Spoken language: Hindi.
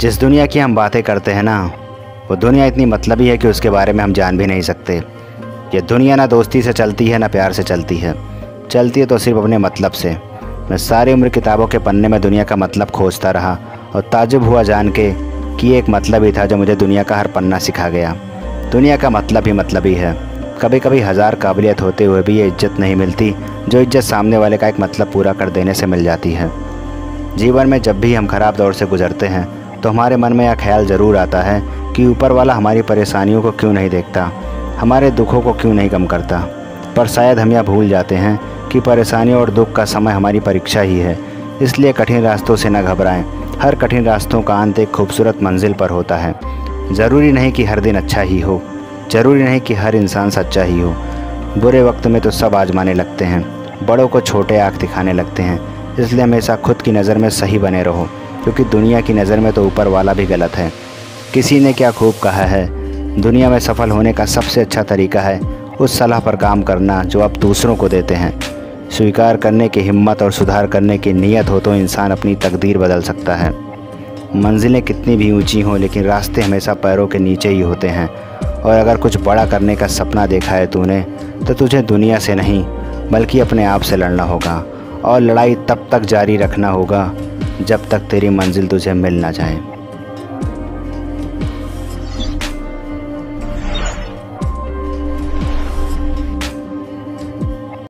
जिस दुनिया की हम बातें करते हैं ना, वो दुनिया इतनी मतलबी है कि उसके बारे में हम जान भी नहीं सकते। ये दुनिया ना दोस्ती से चलती है, ना प्यार से चलती है। चलती है तो सिर्फ़ अपने मतलब से। मैं सारी उम्र किताबों के पन्ने में दुनिया का मतलब खोजता रहा और ताजुब हुआ जान के कि एक मतलब ही था जो मुझे दुनिया का हर पन्ना सिखा गया। दुनिया का मतलब ही मतलब ही है। कभी कभी हज़ार काबिलियत होते हुए भी ये इज़्ज़त नहीं मिलती, जो इज़्ज़त सामने वाले का एक मतलब पूरा कर देने से मिल जाती है। जीवन में जब भी हम खराब दौर से गुजरते हैं तो हमारे मन में यह ख्याल ज़रूर आता है कि ऊपर वाला हमारी परेशानियों को क्यों नहीं देखता, हमारे दुखों को क्यों नहीं कम करता। पर शायद हम यह भूल जाते हैं कि परेशानियों और दुख का समय हमारी परीक्षा ही है, इसलिए कठिन रास्तों से न घबराएँ। हर कठिन रास्तों का अंत एक खूबसूरत मंजिल पर होता है। ज़रूरी नहीं कि हर दिन अच्छा ही हो, ज़रूरी नहीं कि हर इंसान सच्चा ही हो। बुरे वक्त में तो सब आजमाने लगते हैं, बड़ों को छोटे आँख दिखाने लगते हैं, इसलिए हमेशा खुद की नज़र में सही बने रहो। क्योंकि दुनिया की नज़र में तो ऊपर वाला भी गलत है। किसी ने क्या खूब कहा है? दुनिया में सफल होने का सबसे अच्छा तरीका है उस सलाह पर काम करना जो आप दूसरों को देते हैं। स्वीकार करने की हिम्मत और सुधार करने की नीयत हो तो इंसान अपनी तकदीर बदल सकता है। मंजिलें कितनी भी ऊँची हों, लेकिन रास्ते हमेशा पैरों के नीचे ही होते हैं। और अगर कुछ बड़ा करने का सपना देखा है तूने तो तुझे दुनिया से नहीं, बल्कि अपने आप से लड़ना होगा। और लड़ाई तब तक जारी रखना होगा जब तक तेरी मंजिल तुझे मिल ना जाए।